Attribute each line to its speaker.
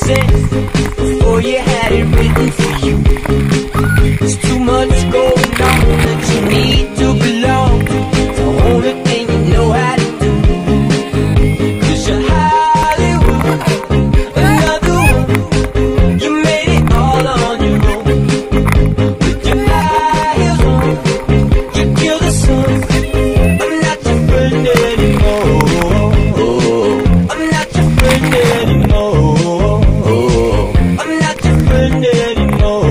Speaker 1: that you said didn't know.